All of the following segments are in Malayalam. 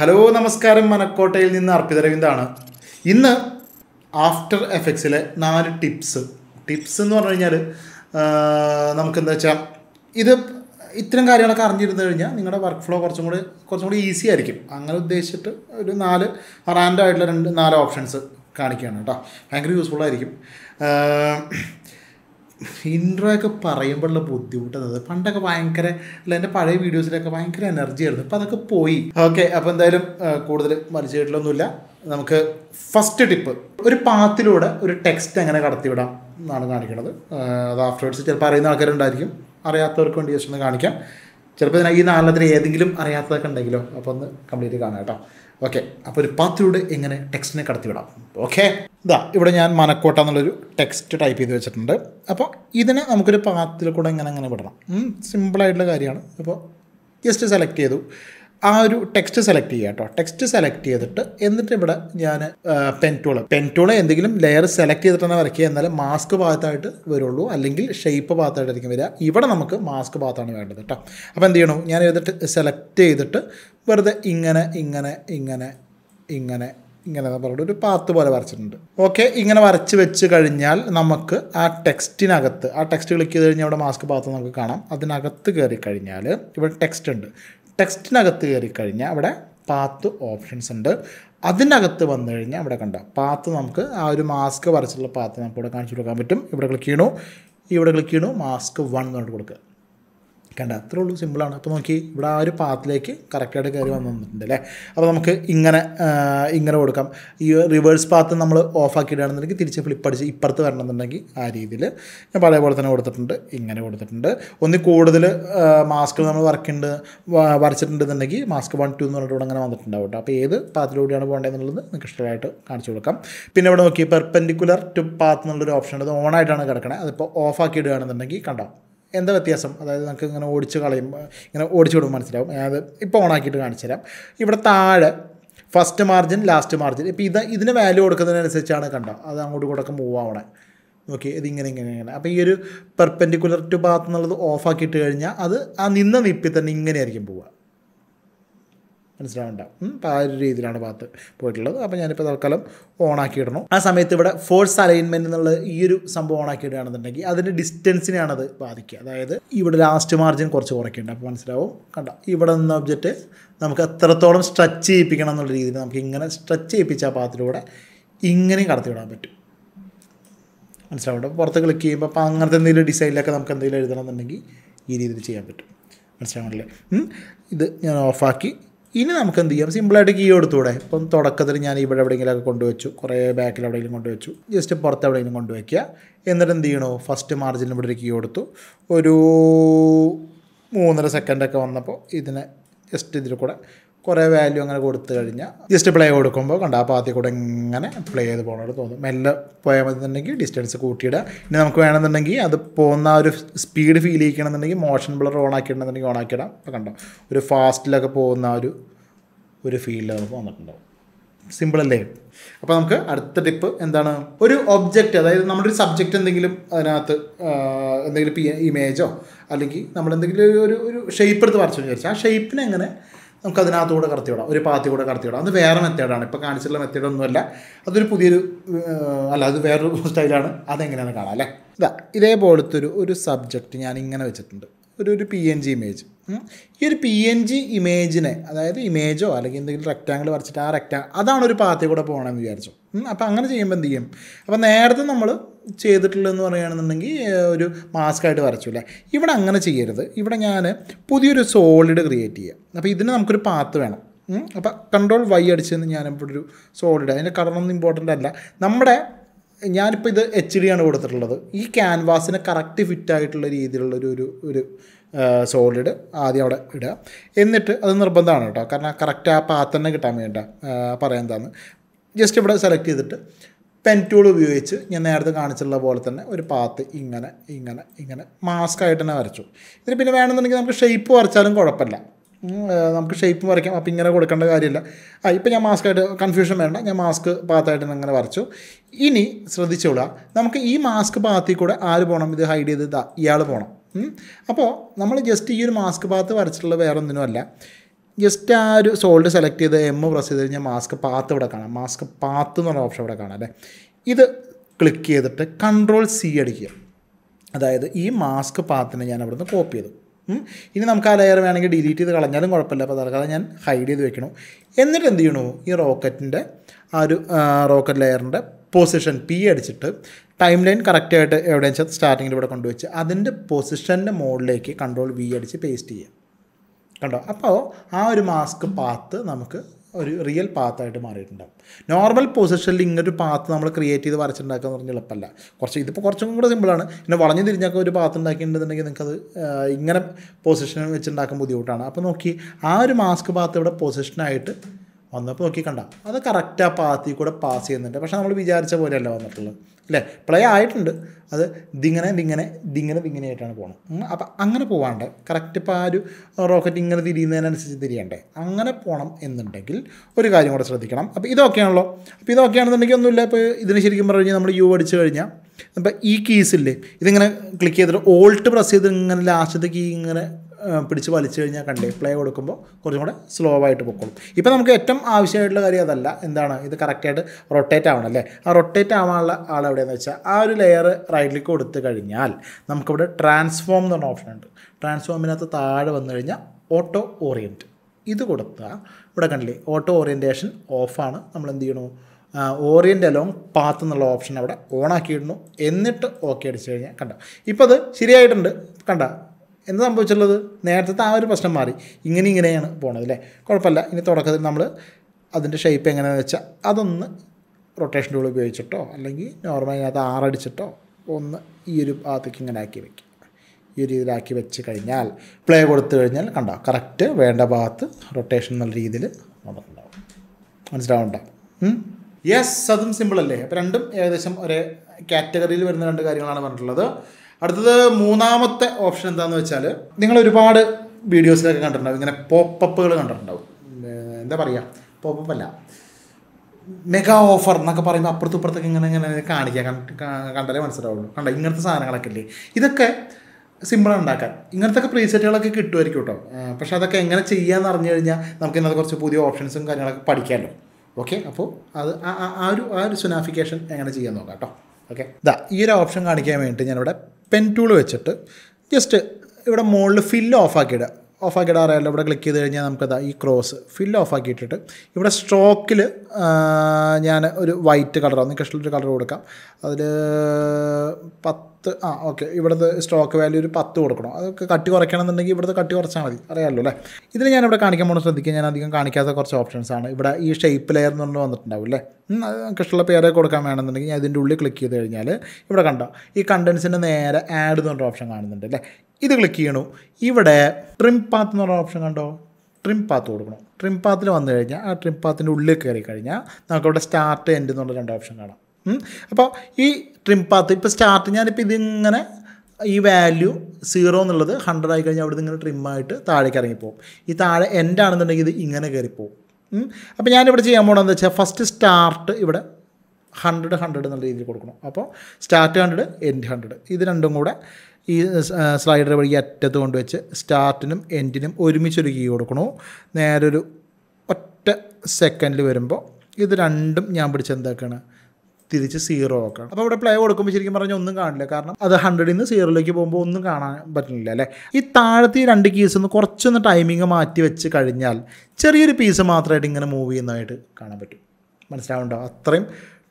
ഹലോ നമസ്കാരം. മനക്കോട്ടയിൽ നിന്ന് അർപ്പിതരവിന്ദാണ് ഇന്ന് ആഫ്റ്റർ എഫക്ട്സിലെ നാല് ടിപ്സ്. ടിപ്സ് എന്ന് പറഞ്ഞു കഴിഞ്ഞാൽ നമുക്കെന്താ വെച്ചാൽ ഇത് ഇത്തരം കാര്യങ്ങളൊക്കെ അറിഞ്ഞിരുന്നു കഴിഞ്ഞാൽ നിങ്ങളുടെ വർക്ക് ഫ്ലോ കുറച്ചും കൂടി കുറച്ചും കൂടി ഈസി ആയിരിക്കും. അങ്ങനെ ഉദ്ദേശിച്ചിട്ട് ഒരു നാല് റാൻഡം ആയിട്ടുള്ള രണ്ട് നാല് ഓപ്ഷൻസ് കാണിക്കുകയാണ് കേട്ടോ. ഭയങ്കര യൂസ്ഫുൾ ആയിരിക്കും. ഇൻട്രോ ഒക്കെ പറയുമ്പോഴുള്ള ബുദ്ധിമുട്ടുന്നത് പണ്ടൊക്കെ ഭയങ്കര അല്ല എന്റെ പഴയ വീഡിയോസിലൊക്കെ ഭയങ്കര എനർജി ആയിരുന്നു. അപ്പോൾ അതൊക്കെ പോയി. ഓക്കെ അപ്പോൾ എന്തായാലും കൂടുതൽ വലിച്ചിട്ടൊന്നുമില്ല നമുക്ക് ഫസ്റ്റ് ടിപ്പ് ഒരു പാത്തിലൂടെ ഒരു ടെക്സ്റ്റ് എങ്ങനെ കടത്തിവിടാം എന്നാണ് കാണിക്കുന്നത് അത് ആഫ്റ്റർവേഡ്സ് ചിലപ്പോൾ അറിയുന്ന ആൾക്കാരുണ്ടായിരിക്കും. അറിയാത്തവർക്ക് വേണ്ടി ജസ്റ്റ് ഒന്ന് കാണിക്കാം. ചിലപ്പോൾ ഈ നാലെണ്ണത്തിന് ഏതെങ്കിലും അറിയാത്തതൊക്കെ ഉണ്ടെങ്കിലോ അപ്പോൾ ഒന്ന് കംപ്ലീറ്റ് കാണാം കേട്ടോ. ഓക്കെ അപ്പോൾ ഒരു പാത്തിലൂടെ എങ്ങനെ ടെക്സ്റ്റിനെ കടത്തിവിടാം. ഓക്കെ ഇതാ ഇവിടെ ഞാൻ മനക്കോട്ട എന്നുള്ളൊരു ടെക്സ്റ്റ് ടൈപ്പ് ചെയ്ത് വെച്ചിട്ടുണ്ട്. അപ്പോൾ ഇതിനെ നമുക്കൊരു പാത്തിൽ കൂടെ ഇങ്ങനെ അങ്ങനെ വിടണം. സിമ്പിളായിട്ടുള്ള കാര്യമാണ്. അപ്പോൾ ജസ്റ്റ് സെലക്ട് ചെയ്തു. ആ ഒരു ടെക്സ്റ്റ് സെലക്ട് ചെയ്യുക കേട്ടോ. ടെക്സ്റ്റ് സെലക്ട് ചെയ്തിട്ട് എന്നിട്ട് ഇവിടെ ഞാൻ പെൻ ടൂൾ പെൻ ടൂൾ എന്തെങ്കിലും ലെയർ സെലക്ട് ചെയ്തിട്ട് തന്നെ വരയ്ക്കുക എന്നാലും മാസ്ക് ഭാഗത്തായിട്ട് വരുള്ളൂ. അല്ലെങ്കിൽ ഷേപ്പ് ഭാഗത്തായിട്ടായിരിക്കും വരിക. ഇവിടെ നമുക്ക് മാസ്ക് ഭാഗത്താണ് വേണ്ടത് കേട്ടോ. അപ്പോൾ എന്ത് ചെയ്യണം? ഞാൻ എഴുതിട്ട് സെലക്ട് ചെയ്തിട്ട് വെറുതെ ഇങ്ങനെ ഇങ്ങനെ ഇങ്ങനെ ഇങ്ങനെ ഇങ്ങനെ പറഞ്ഞിട്ട് ഒരു പാത്ത് പോലെ വരച്ചിട്ടുണ്ട്. ഓക്കെ ഇങ്ങനെ വരച്ച് വെച്ച് കഴിഞ്ഞാൽ നമുക്ക് ആ ടെക്സ്റ്റിനകത്ത് ആ ടെക്സ്റ്റ് ക്ലിക്ക് ചെയ്ത് കഴിഞ്ഞാൽ അവിടെ മാസ്ക് പാത്ത് നമുക്ക് കാണാം. അതിനകത്ത് കയറി കഴിഞ്ഞാൽ ഇവിടെ ടെക്സ്റ്റ് ഉണ്ട്. ടെക്സ്റ്റിനകത്ത് കയറി കഴിഞ്ഞാൽ അവിടെ പാത്ത് ഓപ്ഷൻസ് ഉണ്ട്. അതിനകത്ത് വന്നു കഴിഞ്ഞാൽ അവിടെ കണ്ട പാത്ത് നമുക്ക് ആ ഒരു മാസ്ക് വരച്ചുള്ള പാത്ത് നമുക്ക് ഇവിടെ കാണിച്ചു കൊടുക്കാൻ പറ്റും. ഇവിടെ ക്ലിക്ക് ചെയ്യണു ഇവിടെ ക്ലിക്ക് ചെയ്യണു മാസ്ക് വൺ എന്ന് പറഞ്ഞിട്ട് കൊടുക്കുക. കണ്ട? അത്രേ ഉള്ളൂ. സിമ്പിളാണ് അപ്പോൾ നോക്കി ഇവിടെ ആ ഒരു പാത്തിലേക്ക് കറക്റ്റായിട്ട് കയറി വന്ന് വന്നിട്ടുണ്ട് അല്ലേ? അപ്പോൾ നമുക്ക് ഇങ്ങനെ ഇങ്ങനെ കൊടുക്കാം. ഈ റിവേഴ്സ് പാത്ത് നമ്മൾ ഓഫ് ആക്കിയിടുകയാണെന്നുണ്ടെങ്കിൽ തിരിച്ച് ഫ്ലിപ്പ് അടിച്ച് ഇപ്പുറത്ത് വരണമെന്നുണ്ടെങ്കിൽ ആ രീതിയിൽ ഞാൻ പഴയ പോലെ തന്നെ കൊടുത്തിട്ടുണ്ട്. ഇങ്ങനെ കൊടുത്തിട്ടുണ്ട്. ഒന്ന് കൂടുതൽ മാസ്ക് നമ്മൾ വർക്കുണ്ട് വരച്ചിട്ടുണ്ടെന്നുണ്ടെങ്കിൽ മാസ്ക് വൺ ടു എന്ന് പറഞ്ഞിട്ട് ഇവിടെ അങ്ങനെ വന്നിട്ടുണ്ടാവും അപ്പോൾ ഏത് പാത്തിലൂടെയാണ് പോകേണ്ടതെന്നുള്ളത് നിങ്ങൾക്ക് ഇഷ്ടമായിട്ട് കാണിച്ചു കൊടുക്കാം. പിന്നെ ഇവിടെ നോക്കി പെർപെൻഡിക്കുലർ ടു പാത്ത് എന്നുള്ളൊരു ഓപ്ഷൻ ഉണ്ട്. അത് ഓണായിട്ടാണ് കിടക്കണത് അതിപ്പോൾ ഓഫ് ആക്കി ഇടുകയാണെന്നുണ്ടെങ്കിൽ കണ്ടോ എന്താ വ്യത്യാസം? അതായത് നമുക്ക് ഇങ്ങനെ ഓടിച്ച് കളയും ഇങ്ങനെ ഓടിച്ച് വിടുമ്പോൾ മനസ്സിലാവും. അത് ഇപ്പോൾ ഓണാക്കിയിട്ട് കാണിച്ചു തരാം. ഇവിടെ താഴെ ഫസ്റ്റ് മാർജിൻ ലാസ്റ്റ് മാർജിൻ ഇപ്പോൾ ഇത് ഇതിന് വാല്യൂ കൊടുക്കുന്നതിനനുസരിച്ചാണ് കണ്ടോ? അത് അങ്ങോട്ടും ഇങ്ങോട്ടൊക്കെ മൂവ് ആവണേ. നോക്കി ഇത് ഇങ്ങനെ ഇങ്ങനെ ഇങ്ങനെ. അപ്പോൾ ഈ ഒരു പെർപെൻഡിക്കുലർ ടു ഭാഗത്ത് എന്നുള്ളത് ഓഫാക്കിയിട്ട് കഴിഞ്ഞാൽ അത് ആ നിന്ന നിപ്പിൽ തന്നെ ഇങ്ങനെയായിരിക്കും പോവുക. മനസ്സിലാവുണ്ടാവും അപ്പോൾ ആ ഒരു രീതിയിലാണ് ഭാഗത്ത് പോയിട്ടുള്ളത്. അപ്പോൾ ഞാനിപ്പോൾ തൽക്കാലം ഓണാക്കി ഇടണം ആ സമയത്ത് ഇവിടെ ഫോഴ്സ് അലൈൻമെന്റ് എന്നുള്ള ഈ ഒരു സംഭവം ഓണാക്കി ഇടുകയാണെന്നുണ്ടെങ്കിൽ അതിന്റെ ഡിസ്റ്റൻസിനെയാണ് അത് ബാധിക്കുക. അതായത് ഇവിടെ ലാസ്റ്റ് മാർജിൻ കുറച്ച് കുറയ്ക്കുന്നുണ്ട് അപ്പോൾ മനസ്സിലാവും? കണ്ട ഇവിടെ നിന്ന് ഒബ്ജക്റ്റ് നമുക്ക് എത്രത്തോളം സ്ട്രെച്ച് ചെയ്യിപ്പിക്കണം എന്നുള്ള രീതിയിൽ നമുക്ക് ഇങ്ങനെ സ്ട്രെച്ച് ചെയ്യിപ്പിച്ച ആ പാത്തിലൂടെ ഇങ്ങനെയും കടത്തി വിടാൻ പറ്റും മനസ്സിലാവുന്നുണ്ട് പുറത്ത് ക്ലിക്ക് ചെയ്യുമ്പോൾ അപ്പോൾ അങ്ങനത്തെ എന്തെങ്കിലും ഡിസൈനിലൊക്കെ നമുക്ക് എന്തെങ്കിലും എഴുതണം എന്നുണ്ടെങ്കിൽ ഈ രീതിയിൽ ചെയ്യാൻ പറ്റും. മനസ്സിലാവണല്ലേ? ഇത് ഞാൻ ഓഫാക്കി ഇനി നമുക്ക് എന്ത് ചെയ്യാം? സിമ്പിളായിട്ട് കീ കൊടുത്തൂടെ ഇപ്പം തുടക്കത്തിൽ ഞാൻ ഇവിടെ എവിടെയെങ്കിലുമൊക്കെ കൊണ്ടുവച്ചു. കുറേ ബാക്കിൽ എവിടെയെങ്കിലും കൊണ്ടുവച്ചു. ജസ്റ്റ് പുറത്ത് എവിടെയെങ്കിലും കൊണ്ടുവയ്ക്കുക. എന്നിട്ട് എന്ത് ചെയ്യണോ? ഫസ്റ്റ് മാർജിനിൽ ഇവിടെ ഒരു കീ കൊടുത്തു. ഒരു മൂന്നര സെക്കൻഡൊക്കെ വന്നപ്പോൾ ഇതിനെ ജസ്റ്റ് ഇതിൽ കൂടെ കുറേ വാല്യൂ അങ്ങനെ കൊടുത്തു കഴിഞ്ഞാൽ ജസ്റ്റ് പ്ലേ കൊടുക്കുമ്പോൾ കണ്ട ആ പാത്തി കൂടെ ഇങ്ങനെ പ്ലേ ചെയ്ത് പോകണമെന്ന് തോന്നും. മെല്ലെ പോയാൽ മതിന്നുണ്ടെങ്കിൽ ഡിസ്റ്റൻസ് കൂട്ടിയിടുക. ഇനി നമുക്ക് വേണമെന്നുണ്ടെങ്കിൽ അത് പോകുന്ന ആ ഒരു സ്പീഡ് ഫീൽ ചെയ്യിക്കണമെന്നുണ്ടെങ്കിൽ മോഷൻ ബ്ലർ ഓൺ ആക്കിയിട്ടുണ്ടെന്നുണ്ടെങ്കിൽ ഓൺ ആക്കിയിടാം. അപ്പോൾ കണ്ടോ ഒരു ഫാസ്റ്റിലൊക്കെ പോകുന്ന ആ ഒരു ഒരു ഫീലിൽ നമുക്ക് വന്നിട്ടുണ്ടാവും. സിമ്പിൾ അല്ലേ? അപ്പോൾ നമുക്ക് അടുത്ത ടിപ്പ് എന്താണ്? ഒരു ഒബ്ജക്റ്റ് അതായത് നമ്മുടെ ഒരു സബ്ജക്റ്റ് എന്തെങ്കിലും അതിനകത്ത് എന്തെങ്കിലും ഇമേജോ അല്ലെങ്കിൽ നമ്മൾ എന്തെങ്കിലും ഒരു- ഒരു ഒരു ഷേപ്പ് എടുത്ത് വരച്ചു വിചാരിച്ചാൽ ആ ഷേപ്പിനെ എങ്ങനെ നമുക്ക് അതിനകത്തൂടെ കടത്തി വിടാം ഒരു പാത്തി കൂടെ കടത്തി വിടാം അത് വേറെ മെത്തേഡാണ്. ഇപ്പോൾ കാണിച്ചിട്ടുള്ള മെത്തേഡൊന്നുമല്ല. അതൊരു പുതിയൊരു അല്ല അത് വേറൊരു സ്റ്റൈലാണ്. അതെങ്ങനെയാണെന്ന് കാണാം അല്ലേ? ഇതാ ഇതേപോലത്തെ ഒരു ഒരു സബ്ജക്റ്റ് ഞാൻ ഇങ്ങനെ വെച്ചിട്ടുണ്ട്. ഒരു ഒരു പി എൻ ജി ഇമേജ് ഈ ഒരു പി എൻ ജി ഇമേജിനെ അതായത് ഇമേജോ അല്ലെങ്കിൽ എന്തെങ്കിലും റെക്റ്റാങ്കിൾ വരച്ചിട്ട് ആ റെക്റ്റാ അതാണ് ഒരു പാത്തി കൂടെ പോകണമെന്ന് വിചാരിച്ചു. അപ്പോൾ അങ്ങനെ ചെയ്യുമ്പോൾ എന്ത് ചെയ്യും? അപ്പോൾ നേരത്തെ നമ്മൾ ചെയ്തിട്ടുള്ളതെന്ന് പറയുകയാണെന്നുണ്ടെങ്കിൽ ഒരു മാസ്ക് ആയിട്ട് വരച്ചില്ലേ ഇവിടെ അങ്ങനെ ചെയ്യരുത്. ഇവിടെ ഞാൻ പുതിയൊരു സോളിഡ് ക്രിയേറ്റ് ചെയ്യാം. അപ്പോൾ ഇതിന് നമുക്കൊരു പാത്ത് വേണം. അപ്പോൾ കൺട്രോൾ വൈ അടിച്ചെന്ന് ഞാനിപ്പോൾ ഒരു സോളിഡ് അതിന്റെ കളറൊന്നും ഇമ്പോർട്ടന്റ് അല്ല. നമ്മുടെ ഞാനിപ്പോൾ ഇത് എച്ച് ഡി ആണ് കൊടുത്തിട്ടുള്ളത്. ഈ ക്യാൻവാസിന് കറക്റ്റ് ഫിറ്റ് ആയിട്ടുള്ള രീതിയിലുള്ള ഒരു ഒരു സോളിഡ് ആദ്യം അവിടെ ഇടുക. എന്നിട്ട് അത് നിർബന്ധമാണ് കേട്ടോ. കാരണം കറക്റ്റ് ആ പാത്ത് തന്നെ കിട്ടാൻ വേണ്ട. പറയാൻ എന്താണ്? ജസ്റ്റ് ഇവിടെ സെലക്ട് ചെയ്തിട്ട് പെൻ ടൂൾ ഉപയോഗിച്ച് ഞാൻ നേരത്തെ കാണിച്ചിട്ടുള്ള പോലെ തന്നെ ഒരു പാത്ത് ഇങ്ങനെ ഇങ്ങനെ ഇങ്ങനെ മാസ്ക് ആയിട്ട് തന്നെ വരച്ചു. ഇതിന് പിന്നെ വേണമെന്നുണ്ടെങ്കിൽ നമുക്ക് ഷേപ്പ് വരച്ചാലും കുഴപ്പമില്ല. നമുക്ക് ഷേപ്പ് വരയ്ക്കാം. അപ്പോൾ ഇങ്ങനെ കൊടുക്കേണ്ട കാര്യമില്ല. ആ ഇപ്പം ഞാൻ മാസ്ക് ആയിട്ട് കൺഫ്യൂഷൻ വേണ്ട ഞാൻ മാസ്ക് പാത്തായിട്ട് അങ്ങനെ വരച്ചു. ഇനി ശ്രദ്ധിച്ചോളുക നമുക്ക് ഈ മാസ്ക് പാത്തിൽ കൂടെ ആര് പോകണം ഇത് ഹൈഡ് ചെയ്ത് ഇയാൾ പോകണം അപ്പോൾ നമ്മൾ ജസ്റ്റ് ഈ ഒരു മാസ്ക് പാത്ത് വരച്ചിട്ടുള്ള വേറെ ഒന്നിനുമല്ല ജസ്റ്റ് ആ ഒരു സോൾഡ് സെലക്ട് ചെയ്ത് എം പ്രസ് ചെയ്ത് കഴിഞ്ഞാൽ മാസ്ക് പാത്ത് ഇവിടെ കാണാം. മാസ്ക് പാത്ത് എന്ന് പറഞ്ഞ ഓപ്ഷൻ ഇവിടെ കാണാം അല്ലേ? ഇത് ക്ലിക്ക് ചെയ്തിട്ട് കൺട്രോൾ സി അടിക്കുക. അതായത് ഈ മാസ്ക് പാത്തിനെ ഞാൻ അവിടുന്ന് കോപ്പി ചെയ്തു. ഇനി നമുക്ക് ആ ലെയർ വേണമെങ്കിൽ ഡിലീറ്റ് ചെയ്ത് കളഞ്ഞാലും കുഴപ്പമില്ല. അപ്പോൾ തൽക്കാലം ഞാൻ ഹൈഡ് ചെയ്ത് വെക്കണം. എന്നിട്ട് എന്ത് ചെയ്യണു? ഈ റോക്കറ്റിന്റെ ആ ഒരു റോക്കറ്റ് ലെയറിന്റെ പൊസിഷൻ പി അടിച്ചിട്ട് ടൈം ലൈൻ കറക്റ്റായിട്ട് എവിടെയെന്ന് വെച്ചാൽ സ്റ്റാർട്ടിങ്ങിൽ ഇവിടെ കൊണ്ടുവച്ച് അതിന്റെ പൊസിഷന്റെ മുകളിലേക്ക് കൺട്രോൾ വി അടിച്ച് പേസ്റ്റ് ചെയ്യുക കണ്ടോ? അപ്പോൾ ആ ഒരു മാസ്ക് പാത്ത് നമുക്ക് ഒരു റിയൽ പാത്തായിട്ട് മാറിയിട്ടുണ്ടാവും. നോർമൽ പൊസിഷനിൽ ഇങ്ങനൊരു പാത്ത് നമ്മൾ ക്രിയേറ്റ് ചെയ്ത് വരച്ചിട്ടുണ്ടാക്കുക എന്ന് പറഞ്ഞാൽ എളുപ്പമല്ല. കുറച്ച് ഇതിപ്പോൾ കുറച്ചും കൂടെ സിമ്പിളാണ് പിന്നെ വളഞ്ഞു തിരിഞ്ഞൊക്കെ ഒരു പാത്ത് ഉണ്ടാക്കിയിട്ടുണ്ടെന്നുണ്ടെങ്കിൽ നിങ്ങൾക്കത് ഇങ്ങനെ പൊസിഷൻ വെച്ചുണ്ടാക്കാൻ ബുദ്ധിമുട്ടാണ്. അപ്പോൾ നോക്കി ആ ഒരു മാസ്ക് പാത്ത് ഇവിടെ പൊസിഷനായിട്ട് വന്നപ്പോൾ നോക്കി കണ്ട അത് കറക്റ്റ് ആ പാത്തിൽ കൂടെ പാസ് ചെയ്യുന്നുണ്ട്. പക്ഷേ നമ്മൾ വിചാരിച്ച പോലെയല്ല വന്നിട്ടുള്ളത്. അല്ലേ പ്ലേ ആയിട്ടുണ്ട്. അത് ദിങ്ങനെ ദിങ്ങനെ ദിങ്ങനെ ദിങ്ങനെ ആയിട്ടാണ് പോകണം അപ്പം അങ്ങനെ പോകാണ്ട് കറക്റ്റ് ഇപ്പോൾ ആ ഒരു റോക്കറ്റ് ഇങ്ങനെ തിരിയുന്നതിനനുസരിച്ച് തിരിയണ്ടേ അങ്ങനെ പോകണം എന്നുണ്ടെങ്കിൽ ഒരു കാര്യം കൂടെ ശ്രദ്ധിക്കണം. അപ്പോൾ ഇതൊക്കെയാണല്ലോ. അപ്പോൾ ഇതൊക്കെയാണെന്നുണ്ടെങ്കിൽ ഒന്നുമില്ല. ഇപ്പോൾ ഇതിന് ശരിക്കും പറഞ്ഞു നമ്മൾ യു അടിച്ച് കഴിഞ്ഞാൽ അപ്പോൾ ഈ കീസില്ലേ ഇതിങ്ങനെ ക്ലിക്ക് ചെയ്തിട്ട് ഓൾട്ട് പ്രസ് ചെയ്ത് ഇങ്ങനെ ലാസ്റ്റത്തെ കീ ഇങ്ങനെ പിടിച്ച് വലിച്ചു കഴിഞ്ഞാൽ കണ്ടേ പ്ലേ കൊടുക്കുമ്പോൾ കുറച്ചും കൂടെ സ്ലോ ആയിട്ട് പൊക്കോളും. ഇപ്പോൾ നമുക്ക് ഏറ്റവും ആവശ്യമായിട്ടുള്ള കാര്യം അതല്ല എന്താണ്? ഇത് കറക്റ്റായിട്ട് റൊട്ടേറ്റ് ആവണം അല്ലേ? ആ റൊട്ടേറ്റ് ആവാനുള്ള ആൾ എവിടെയെന്ന് വെച്ചാൽ ആ ഒരു ലെയർ റൈറ്റിലേക്ക് കൊടുത്തു കഴിഞ്ഞാൽ നമുക്കിവിടെ ട്രാൻസ്ഫോം എന്ന് പറഞ്ഞ ഓപ്ഷൻ ഉണ്ട്. ട്രാൻസ്ഫോമിനകത്ത് താഴെ വന്നു കഴിഞ്ഞാൽ ഓട്ടോ ഓറിയന്റ് ഇത് കൊടുത്താൽ ഇവിടെ കണ്ടില്ലേ ഓട്ടോ ഓറിയന്റേഷൻ ഓഫാണ് നമ്മൾ എന്ത് ചെയ്യണു? ഓറിയന്റ് അലോങ് പാത്ത് എന്നുള്ള ഓപ്ഷൻ അവിടെ ഓൺ ആക്കിയിടുന്നു. എന്നിട്ട് ഓക്കെ അടിച്ചു കഴിഞ്ഞാൽ കണ്ട. ഇപ്പോൾ അത് ശരിയായിട്ടുണ്ട്. കണ്ട എന്താ സംഭവിച്ചുള്ളത്? നേരത്തെ ആ ഒരു പ്രശ്നം മാറി. ഇങ്ങനെ ഇങ്ങനെയാണ് പോണത് അല്ലേ കുഴപ്പമില്ല. ഇനി തുടക്കത്തിൽ നമ്മൾ അതിന്റെ ഷേപ്പ് എങ്ങനെയാണെന്ന് വെച്ചാൽ അതൊന്ന് റൊട്ടേഷൻ ടൂൾ ഉപയോഗിച്ചിട്ടോ അല്ലെങ്കിൽ നോർമൽ അത് ആറടിച്ചിട്ടോ ഒന്ന് ഈ ഒരു ഭാഗത്തേക്ക് ഇങ്ങനെ ആക്കി വെക്കും. ഈ ഒരു രീതിയിലാക്കി വെച്ച് കഴിഞ്ഞാൽ പ്ലേ കൊടുത്തു കഴിഞ്ഞാൽ കണ്ടോ? കറക്റ്റ് വേണ്ട ഭാഗത്ത് റൊട്ടേഷൻ എന്നുള്ള രീതിയിൽ നടന്നുണ്ടാവും മനസ്സിലാവുണ്ടാവും യെസ് അതും സിമ്പിൾ അല്ലേ? അപ്പോൾ രണ്ടും ഏകദേശം ഒരേ കാറ്റഗറിയിൽ വരുന്ന രണ്ട് കാര്യങ്ങളാണ് പറഞ്ഞിട്ടുള്ളത്. അടുത്തത് മൂന്നാമത്തെ ഓപ്ഷൻ എന്താണെന്ന് വെച്ചാൽ നിങ്ങൾ ഒരുപാട് വീഡിയോസിലൊക്കെ കണ്ടിട്ടുണ്ടാവും. ഇങ്ങനെ പോപ്പപ്പുകൾ കണ്ടിട്ടുണ്ടാവും. എന്താ പറയുക പോപ്പപ്പ് അല്ല. മെഗാ ഓഫർ എന്നൊക്കെ പറയുമ്പോൾ അപ്പുറത്തും ഇപ്പുറത്തൊക്കെ ഇങ്ങനെ ഇങ്ങനെ കാണിക്കുക കണ്ടാലേ മനസ്സിലാവുള്ളൂ. കണ്ട? ഇങ്ങനത്തെ സാധനങ്ങളൊക്കെ ഇല്ലേ? ഇതൊക്കെ സിമ്പിളാണ് ഉണ്ടാക്കാൻ. ഇങ്ങനത്തെ പ്രീസെറ്റുകളൊക്കെ കിട്ടുമായിരിക്കും കേട്ടോ പക്ഷെ അതൊക്കെ എങ്ങനെ ചെയ്യാന്ന് അറിഞ്ഞു കഴിഞ്ഞാൽ നമുക്ക് ഇന്നത്തെ കുറച്ച് പുതിയ ഓപ്ഷൻസും കാര്യങ്ങളൊക്കെ പഠിക്കാമല്ലോ ഓക്കെ അപ്പോൾ അത് ആ ഒരു ആ ഒരു സുനാഫിക്കേഷൻ എങ്ങനെ ചെയ്യാൻ നോക്കാം കേട്ടോ ഓക്കെ ദാ ഈ ഒരു ഓപ്ഷൻ കാണിക്കാൻ വേണ്ടിയിട്ട് ഞാനിവിടെ പെൻ ടൂൾ വെച്ചിട്ട് ജസ്റ്റ് ഇവിടെ മുകളിൽ ഫില്ല് ഓഫാക്കിയിടുക ഓഫാക്കിയിടാൻ അറിയാമല്ലോ ഇവിടെ ക്ലിക്ക് ചെയ്ത് കഴിഞ്ഞാൽ നമുക്കതാ ഈ ക്രോസ് ഫില്ല് ഓഫാക്കിയിട്ടിട്ട് ഇവിടെ സ്ട്രോക്കിൽ ഞാൻ ഒരു വൈറ്റ് കളർ നിങ്ങൾക്ക് ഇഷ്ടമുള്ളൊരു കളർ കൊടുക്കാം. അതിൽ പത്ത് ആ ഓക്കെ ഇവിടുത്തെ സ്റ്റോക്ക് വാല്യൂ ഒരു പത്ത് കൊടുക്കണം. അതൊക്കെ കട്ടി കുറയ്ക്കണമെന്നുണ്ടെങ്കിൽ ഇവിടുത്തെ കട്ടി കുറച്ചാൽ മതി. അറിയാമല്ലോ അല്ലേ? ഇതിൽ ഞാൻ ഇവിടെ കാണിക്കാൻ പോകുന്ന ശ്രദ്ധിക്കുക. ഞാൻ അധികം കാണിക്കാത്ത കുറച്ച് ഓപ്ഷൻസ് ആണ്. ഇവിടെ ഈ ഷേപ്പ് ലെയർ എന്ന് പറഞ്ഞ് വന്നിട്ടുണ്ടാവും അല്ലേ? ഇഷ്ടമുള്ള പേരെ കൊടുക്കാൻ വേണമെന്നുണ്ടെങ്കിൽ ഞാൻ ഇതിന്റെ ഉള്ളിൽ ക്ലിക്ക് ചെയ്ത് കഴിഞ്ഞാൽ ഇവിടെ കണ്ടോ? ഈ കണ്ടൻസിന്റെ നേരെ ആഡ് എന്ന് പറഞ്ഞ ഓപ്ഷൻ കാണുന്നുണ്ട് അല്ലേ? ഇത് ക്ലിക്ക് ചെയ്യണു. ഇവിടെ ട്രിം പാത്ത് എന്ന് പറഞ്ഞ ഓപ്ഷൻ കണ്ടോ? ട്രിം പാത്ത് കൊടുക്കണം. ട്രിം പാത്തിൽ വന്നു കഴിഞ്ഞാൽ ആ ട്രിം പാത്തിന്റെ ഉള്ളിൽ കയറി കഴിഞ്ഞാൽ നമുക്കവിടെ സ്റ്റാർട്ട് എൻഡ് എന്നുള്ള രണ്ട് ഓപ്ഷൻ കാണാം. അപ്പോൾ ഈ ട്രിം പാത്ത് ഇപ്പോൾ സ്റ്റാർട്ട് ഞാനിപ്പോൾ ഇതിങ്ങനെ ഈ വാല്യൂ സീറോ എന്നുള്ളത് ഹൺഡ്രഡ് ആയി കഴിഞ്ഞാൽ അവിടെ ഇങ്ങനെ ട്രിം ആയിട്ട് താഴേക്ക് ഇറങ്ങിപ്പോവും. ഈ താഴെ എൻഡ് ആണെന്നുണ്ടെങ്കിൽ ഇത് ഇങ്ങനെ കയറിപ്പോവും. ഉം. അപ്പോൾ ഞാനിവിടെ ചെയ്യാൻ പോകണമെന്ന് വെച്ചാൽ ഫസ്റ്റ് സ്റ്റാർട്ട് ഇവിടെ ഹൺഡ്രഡ് ഹൺഡ്രഡ് എന്നുള്ള രീതിയിൽ കൊടുക്കണം. അപ്പോൾ സ്റ്റാർട്ട് ഹൺഡ്രഡ് എൻഡ് ഹൺഡ്രഡ് ഇത് രണ്ടും കൂടെ ഈ സ്ലൈഡർ വഴി അറ്റത്ത് കൊണ്ടുവച്ച് സ്റ്റാർട്ടിനും എൻഡിനും ഒരുമിച്ചൊരു കീ കൊടുക്കണു. നേരെ ഒരു ഒറ്റ സെക്കൻഡിൽ വരുമ്പോൾ ഇത് രണ്ടും ഞാൻ പിടിച്ച് എന്താക്കാണ്? തിരിച്ച് സീറോ ആക്കണം. അപ്പോൾ ഇവിടെ പ്ലേ കൊടുക്കുമ്പോൾ ശരിക്കും പറഞ്ഞാൽ ഒന്നും കാണില്ല. കാരണം അത് ഹൺഡ്രഡിൽ നിന്ന് സീറോയിലേക്ക് പോകുമ്പോൾ ഒന്നും കാണാൻ പറ്റുന്നില്ല അല്ലേ? ഈ താഴത്തെ ഈ രണ്ട് കീസ് ഒന്ന് കുറച്ചൊന്ന് ടൈമിങ് മാറ്റി വെച്ച് കഴിഞ്ഞാൽ ചെറിയൊരു പീസ് മാത്രമായിട്ട് ഇങ്ങനെ മൂവ് ചെയ്യുന്നതായിട്ട് കാണാൻ പറ്റും. മനസ്സിലാവുണ്ടോ അത്രയും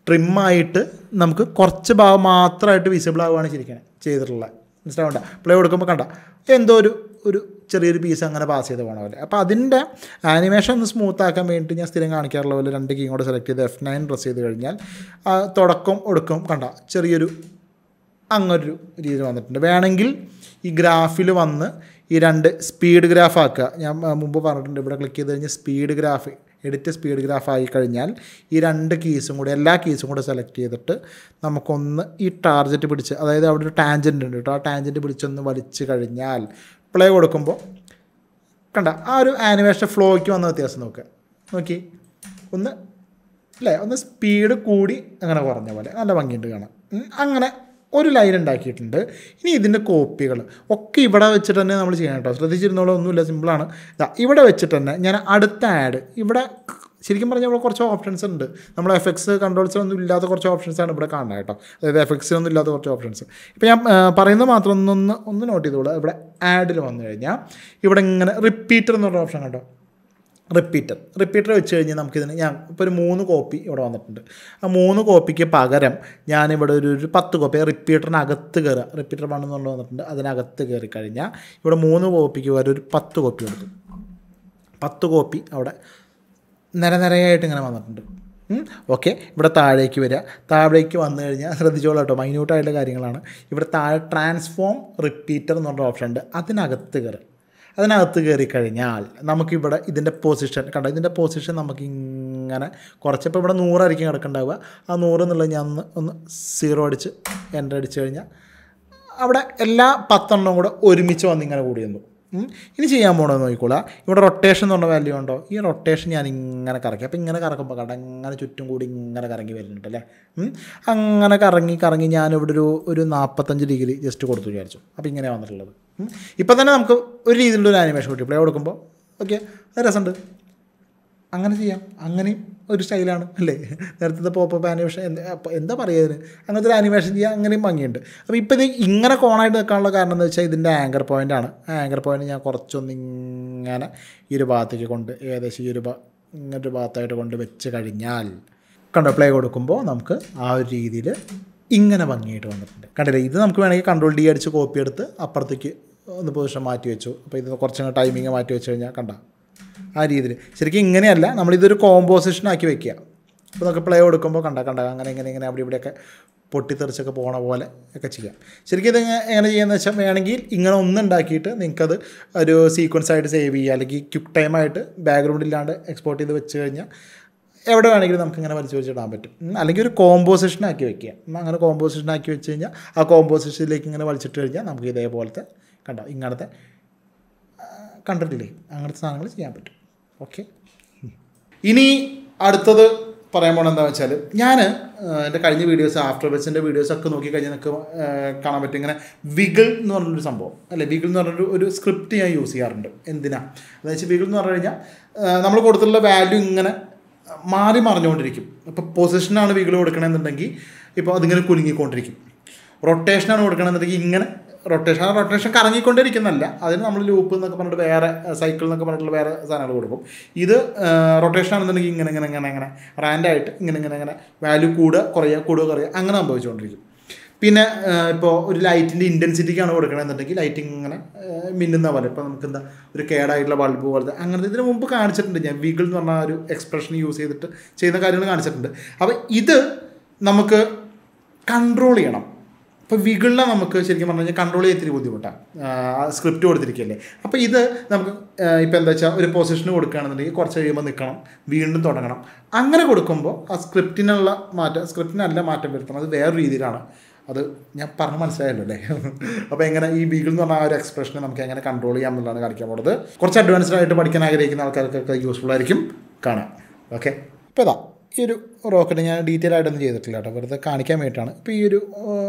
ട്രിമ്മായിട്ട് നമുക്ക് കുറച്ച് ഭാഗം മാത്രമായിട്ട് വിസിബിൾ ആവുകയാണ് ശരിക്കും ചെയ്തിട്ടുള്ളത്. മനസ്സിലാവണ്ട പ്ലേ കൊടുക്കുമ്പോൾ കണ്ട? എന്തോ ഒരു ഒരു ചെറിയൊരു പീസ് അങ്ങനെ പാസ് ചെയ്ത് പോകണ പോലെ. അപ്പോൾ അതിന്റെ ആനിമേഷൻ ഒന്ന് സ്മൂത്ത് ആക്കാൻ വേണ്ടിയിട്ട് ഞാൻ സ്ഥിരം കാണിക്കാറുള്ള പോലെ രണ്ട് കീങ്ങോട് കൂടെ സെലക്ട് ചെയ്ത് എഫ് നയൻ പ്രസ് ചെയ്ത് കഴിഞ്ഞാൽ തുടക്കം ഒടുക്കം കണ്ട ചെറിയൊരു അങ്ങനൊരു രീതിയിൽ വന്നിട്ടുണ്ട്. വേണമെങ്കിൽ ഈ ഗ്രാഫിൽ വന്ന് ഈ രണ്ട് സ്പീഡ് ഗ്രാഫ് ആക്കുക. ഞാൻ മുമ്പ് പറഞ്ഞിട്ടുണ്ട് ഇവിടെ ക്ലിക്ക് ചെയ്ത് കഴിഞ്ഞാൽ speed graph edit speed graph ആയി കഴിഞ്ഞാൽ ഈ രണ്ട് കീസും കൂടി എല്ലാ കീസും കൂടെ സെലക്ട് ചെയ്തിട്ട് നമുക്കൊന്ന് ഈ ടാർജറ്റ് പിടിച്ച് അതായത് അവിടെ ഒരു ടാഞ്ചന്റ് ഉണ്ട് കേട്ടോ ആ ടാൻജന്റ് പിടിച്ചൊന്ന് വലിച്ചു കഴിഞ്ഞാൽ പ്ലേ കൊടുക്കുമ്പോൾ കണ്ട ആ ഒരു ആനിമേഷൻ ഫ്ലോയ്ക്ക് വന്ന വ്യത്യാസം നോക്കുക നോക്കി. ഒന്ന് അല്ലേ ഒന്ന് സ്പീഡ് കൂടി അങ്ങനെ കുറഞ്ഞ പോലെ. നല്ല ഭംഗിയുണ്ട് കാണാം അങ്ങനെ ഒരു ലൈൻ ഉണ്ടാക്കിയിട്ടുണ്ട്. ഇനി ഇതിന്റെ കോപ്പികൾ ഒക്കെ ഇവിടെ വെച്ചിട്ട് തന്നെ നമ്മൾ ചെയ്യണം കേട്ടോ. ശ്രദ്ധിച്ചിരുന്നോളൂ ഒന്നുമില്ല സിമ്പിളാണ് ഇതാ ഇവിടെ വെച്ചിട്ട് തന്നെ ഞാൻ അടുത്ത ആഡ് ഇവിടെ ശരിക്കും പറഞ്ഞാൽ ഇവിടെ കുറച്ച് ഓപ്ഷൻസ് ഉണ്ട്. നമ്മൾ എഫ് എക്സ് കൺട്രോൾസിലൊന്നും ഇല്ലാത്ത കുറച്ച് ഓപ്ഷൻസാണ് ഇവിടെ കാണുന്നത് കേട്ടോ. അതായത് എഫ് ഇല്ലാത്ത കുറച്ച് ഓപ്ഷൻസ് ഇപ്പോൾ ഞാൻ പറയുന്നത് മാത്രം ഒന്ന് ഒന്ന് നോട്ട് ചെയ്തോളൂ. ഇവിടെ ആഡിൽ വന്നു കഴിഞ്ഞാൽ ഇവിടെ ഇങ്ങനെ റിപ്പീറ്റർ എന്ന് പറഞ്ഞ ഓപ്ഷൻ കണ്ടോ? റിപ്പീറ്റർ റിപ്പീറ്റർ വെച്ച് കഴിഞ്ഞാൽ നമുക്കിതിന് ഞാൻ ഇപ്പോൾ ഒരു മൂന്ന് കോപ്പി ഇവിടെ വന്നിട്ടുണ്ട്. ആ മൂന്ന് കോപ്പിക്ക് പകരം ഞാനിവിടെ ഒരു ഒരു പത്ത് കോപ്പി റിപ്പീറ്ററിനകത്ത് കയറുക റിപ്പീറ്റർ വൺ എന്നുള്ളത് വന്നിട്ടുണ്ട്. അതിനകത്ത് കയറി കഴിഞ്ഞാൽ ഇവിടെ മൂന്ന് കോപ്പിക്ക് പകരം ഒരു പത്ത് കോപ്പി കൊടുക്കും പത്ത് കോപ്പി അവിടെ നിര നിരയായിട്ട് ഇങ്ങനെ വന്നിട്ടുണ്ട്. ഓക്കെ ഇവിടെ താഴേക്ക് വരിക. താഴേക്ക് വന്നു കഴിഞ്ഞാൽ ശ്രദ്ധിച്ചോളൂ കേട്ടോ മൈന്യൂട്ടായിട്ടുള്ള കാര്യങ്ങളാണ്. ഇവിടെ താഴെ ട്രാൻസ്ഫോം റിപ്പീറ്റർ എന്ന് പറഞ്ഞ ഓപ്ഷൻ ഉണ്ട്. അതിനകത്ത് കയറുക അതിനകത്ത് കയറി കഴിഞ്ഞാൽ നമുക്കിവിടെ ഇതിന്റെ പൊസിഷൻ കണ്ടോ? ഇതിന്റെ പൊസിഷൻ നമുക്ക് ഇങ്ങനെ കുറച്ചപ്പോൾ ഇവിടെ നൂറായിരിക്കും കിടക്കുന്നുണ്ടാവുക. ആ നൂറ് എന്നുള്ളത് ഞാൻ ഒന്ന് ഒന്ന് സീറോ അടിച്ച് എന്റർ അടിച്ച് കഴിഞ്ഞാൽ അവിടെ എല്ലാ പത്തെണ്ണവും കൂടെ ഒരുമിച്ച് വന്ന് ഇങ്ങനെ കൂടി. ഇനി ചെയ്യാൻ പോകണമെന്ന് നോക്കിക്കോളാം. ഇവിടെ റൊട്ടേഷൻ എന്ന് പറഞ്ഞ വാല്യൂ ഉണ്ടോ? ഈ റൊട്ടേഷൻ ഞാൻ ഇങ്ങനെ കറക്കി. അപ്പോൾ ഇങ്ങനെ കറക്കുമ്പോൾ കണ്ട? അങ്ങനെ ചുറ്റും കൂടി ഇങ്ങനെ കറങ്ങി വരുന്നുണ്ട് അല്ലേ? അങ്ങനെ കറങ്ങി കറങ്ങി ഞാനിവിടെ ഒരു ഒരു നാൽപ്പത്തഞ്ച് ഡിഗ്രി ജസ്റ്റ് കൊടുത്തു വിചാരിച്ചു. അപ്പോൾ ഇങ്ങനെ വന്നിട്ടുള്ളത്. ഇപ്പം തന്നെ നമുക്ക് ഒരു രീതിയിലുള്ള ഒരു ആനിമേഷൻ കിട്ടി. പ്ലേ കൊടുക്കുമ്പോൾ ഓക്കെ അത് രസമുണ്ട്. അങ്ങനെ ചെയ്യാം. അങ്ങനെയും ഒരു സ്റ്റൈലാണ് അല്ലേ? നേരത്തെ പോപ്പപ്പ് ആനിമേഷൻ എന്താ പറയുക ഇതിന്? അങ്ങനത്തെ ഒരു ആനിമേഷൻ ചെയ്യാൻ അങ്ങനെയും ഭംഗിയുണ്ട്. അപ്പോൾ ഇപ്പോൾ ഇത് ഇങ്ങനെ കോണായിട്ട് നിൽക്കാനുള്ള കാരണം എന്ന് വെച്ചാൽ ഇതിന്റെ ആങ്കർ പോയിന്റാണ് ആങ്കർ പോയിന്റ് ഞാൻ കുറച്ചൊന്ന് ഇങ്ങനെ ഈ ഒരു ഭാഗത്തേക്ക് കൊണ്ട് ഏകദേശം ഈ ഒരു ഇങ്ങനെ ഇങ്ങനൊരു ഭാഗത്തായിട്ട് കൊണ്ട് വെച്ച് കഴിഞ്ഞാൽ കണ്ടോ? പ്ലേ കൊടുക്കുമ്പോൾ നമുക്ക് ആ ഒരു രീതിയിൽ ഇങ്ങനെ ഭംഗിയായിട്ട് വന്നിട്ടുണ്ട്. കണ്ടില്ലേ? ഇത് നമുക്ക് വേണമെങ്കിൽ കൺട്രോൾ ഡി അടിച്ച് കോപ്പി എടുത്ത് അപ്പുറത്തേക്ക് ഒന്ന് പൊസിഷൻ മാറ്റി വെച്ചു. അപ്പോൾ ഇത് കുറച്ചങ്ങ് ടൈമിങ് മാറ്റി വെച്ച് കഴിഞ്ഞാൽ കണ്ട? ആ രീതിയിൽ. ശരിക്കും ഇങ്ങനെയല്ല നമ്മളിതൊരു കോമ്പോസിഷൻ ആക്കി വെക്കുക. അപ്പോൾ നമുക്ക് പ്ലേ കൊടുക്കുമ്പോൾ കണ്ട കണ്ട അങ്ങനെ ഇങ്ങനെ ഇങ്ങനെ അവിടെ ഇവിടെയൊക്കെ പൊട്ടിത്തെറിച്ചൊക്കെ പോകണ പോലെ ഒക്കെ ചെയ്യാം. ശരിക്കും ഇത് എങ്ങനെ ചെയ്യുന്നത് വെച്ചാൽ വേണമെങ്കിൽ ഇങ്ങനെ ഒന്ന് ഉണ്ടാക്കിയിട്ട് നിങ്ങൾക്കത് ഒരു സീക്വൻസ് ആയിട്ട് സേവ് ചെയ്യുക. അല്ലെങ്കിൽ ക്വിക്ക് ടൈം ആയിട്ട് ബാക്ക്ഗ്രൗണ്ട് ഇല്ലാണ്ട് എക്സ്പോർട്ട് ചെയ്ത് വെച്ച് കഴിഞ്ഞാൽ എവിടെ വേണമെങ്കിലും നമുക്ക് ഇങ്ങനെ വലിച്ചു വെച്ചിടാൻ പറ്റും. അല്ലെങ്കിൽ ഒരു കോമ്പോസിഷൻ ആക്കി വെക്കുക. അങ്ങനെ കോമ്പോസിഷൻ ആക്കി വെച്ച് കഴിഞ്ഞാൽ ആ കോമ്പോസിഷനിലേക്ക് ഇങ്ങനെ വലിച്ചിട്ട് കഴിഞ്ഞാൽ നമുക്ക് ഇതേപോലത്തെ കണ്ടോ ഇങ്ങനത്തെ കണ്ടിട്ടില്ലേ അങ്ങനത്തെ സാധനങ്ങൾ ചെയ്യാൻ പറ്റും. ഓക്കെ. ഇനി അടുത്തത് പറയാൻ പോകണം എന്താ വെച്ചാൽ ഞാൻ എന്റെ കഴിഞ്ഞ വീഡിയോസ് ആഫ്റ്റർ ബെച്ചിന്റെ വീഡിയോസ് ഒക്കെ നോക്കിക്കഴിഞ്ഞാൽ നിങ്ങൾക്ക് കാണാൻ പറ്റും. ഇങ്ങനെ വിഗിൾ എന്ന് പറഞ്ഞൊരു സംഭവം. അല്ലെ? വിഗിൾ എന്ന് പറഞ്ഞൊരു ഒരു സ്ക്രിപ്റ്റ് ഞാൻ യൂസ് ചെയ്യാറുണ്ട്. എന്തിനാ? എന്താ വെച്ചാൽ വിഗിൾ എന്ന് പറഞ്ഞു കഴിഞ്ഞാൽ നമ്മൾ കൊടുത്തിട്ടുള്ള വാല്യൂ ഇങ്ങനെ മാറി മറിഞ്ഞുകൊണ്ടിരിക്കും ഇപ്പോൾ പൊസിഷനാണ് വിഗിൾ കൊടുക്കണമെന്നുണ്ടെങ്കിൽ ഇപ്പോൾ അതിങ്ങനെ കുലുങ്ങിക്കൊണ്ടിരിക്കും. റൊട്ടേഷനാണ് കൊടുക്കണമെന്നുണ്ടെങ്കിൽ ഇങ്ങനെ റൊട്ടേഷൻ ആ റൊട്ടേഷൻ കറങ്ങിക്കൊണ്ടിരിക്കുന്നല്ല അതിന് നമ്മൾ ലൂപ്പ് എന്നൊക്കെ പറഞ്ഞിട്ട് വേറെ സൈക്കിൾ എന്നൊക്കെ പറഞ്ഞിട്ടുള്ള വേറെ സാധനങ്ങൾ കൊടുക്കും. ഇത് റൊട്ടേഷൻ ആണെന്നുണ്ടെങ്കിൽ ഇങ്ങനെ ഇങ്ങനെ ഇങ്ങനെ ഇങ്ങനെ റാൻഡായിട്ട് ഇങ്ങനെ ഇങ്ങനെ ഇങ്ങനെ വാല്യൂ കൂടുക കുറയുക കൂടുക കുറയുക അങ്ങനെ സംഭവിച്ചുകൊണ്ടിരിക്കും. പിന്നെ ഇപ്പോൾ ഒരു ലൈറ്റിന്റെ ഇന്റൻസിറ്റിക്കാണ് കൊടുക്കണമെന്നുണ്ടെങ്കിൽ ലൈറ്റിംഗ് ഇങ്ങനെ മിന്നുന്ന പോലെ. ഇപ്പോൾ നമുക്ക് എന്താ ഒരു കേടായിട്ടുള്ള ബൾബ് പോലത്തെ അങ്ങനത്തെ ഇതിന് മുമ്പ് കാണിച്ചിട്ടുണ്ട്. ഞാൻ വീഗിൾ എന്ന് പറഞ്ഞ ഒരു എക്സ്പ്രഷൻ യൂസ് ചെയ്തിട്ട് ചെയ്യുന്ന കാര്യങ്ങൾ കാണിച്ചിട്ടുണ്ട്. അപ്പോൾ ഇത് നമുക്ക് കൺട്രോൾ ചെയ്യണം. ഇപ്പോൾ വികിളിനെ നമുക്ക് ശരിക്കും പറഞ്ഞു കഴിഞ്ഞാൽ കൺട്രോൾ ചെയ്യാൻ ഇത്തിരി ബുദ്ധിമുട്ടാണ് സ്ക്രിപ്റ്റ് കൊടുത്തിരിക്കുകയല്ലേ അപ്പോൾ ഇത് നമുക്ക് ഇപ്പോൾ എന്താ വെച്ചാൽ ഒരു പൊസിഷന് കൊടുക്കുകയാണെന്നുണ്ടെങ്കിൽ കുറച്ച് കഴിയുമ്പോൾ നിൽക്കണം വീണ്ടും തുടങ്ങണം. അങ്ങനെ കൊടുക്കുമ്പോൾ ആ സ്ക്രിപ്റ്റിനുള്ള മാറ്റം സ്ക്രിപ്റ്റിനല്ല മാറ്റം വരുത്തണം. അത് വേറെ രീതിയിലാണ്. അത് ഞാൻ പറഞ്ഞ് മനസ്സിലായല്ലോ അല്ലേ? അപ്പോൾ എങ്ങനെ ഈ ബീഗിൾ എന്ന് പറഞ്ഞ ആ ഒരു എക്സ്പ്രഷനെ നമുക്ക് എങ്ങനെ കൺട്രോൾ ചെയ്യാം എന്നുള്ളതാണ് കാണിക്കാൻ പോകുന്നത് കുറച്ച് അഡ്വാൻസ്ഡ് ആയിട്ട് പഠിക്കാൻ ആഗ്രഹിക്കുന്ന ആൾക്കാർക്കൊക്കെ യൂസ്ഫുൾ ആയിരിക്കും കാണാം. ഓക്കെ ഇപ്പോൾ ഇതാ. ഈ ഒരു റോക്കറ്റ് ഞാൻ ഡീറ്റെയിൽ ആയിട്ടൊന്നും ചെയ്തിട്ടില്ല കേട്ടോ. വെറുതെ കാണിക്കാൻ വേണ്ടിയിട്ടാണ്. ഇപ്പോൾ ഈ ഒരു